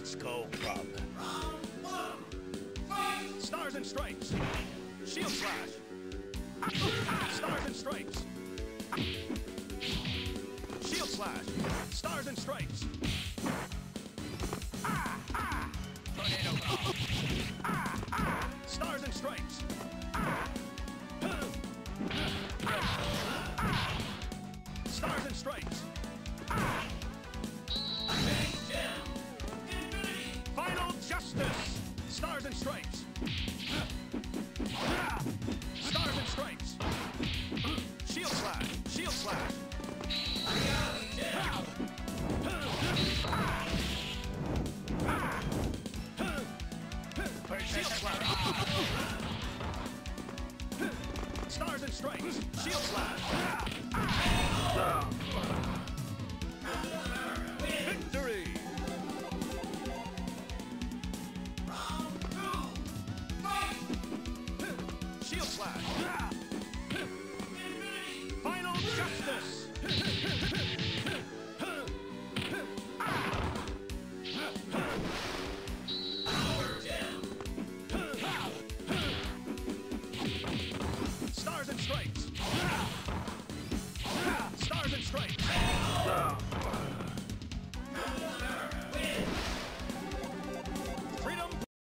Let's go, Grub. Stars and Stripes. Shield Slash. Ah, stars and Stripes. Shield Slash. Stars and Stripes. Ah, ah. Tornado Claw. Stars and Stripes. Stars and Stripes. Final and Stripes. Stars and Stripes. Shield Slash. Shield Slash. Shield Slash. Stars and Stripes. Shield Slash. justice.